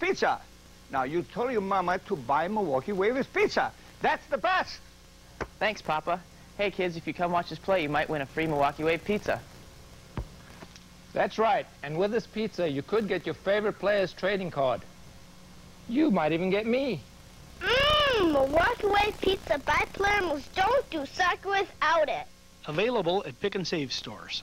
pizza. Now, you told your mama to buy Milwaukee Waver's pizza. That's the best. Thanks, Papa. Hey, kids, if you come watch this play, you might win a free Milwaukee Wave pizza. That's right. And with this pizza, you could get your favorite player's trading card. You might even get me. Mmm, Milwaukee Wave pizza by Palermo's. Don't do soccer without it. Available at Pick and Save stores.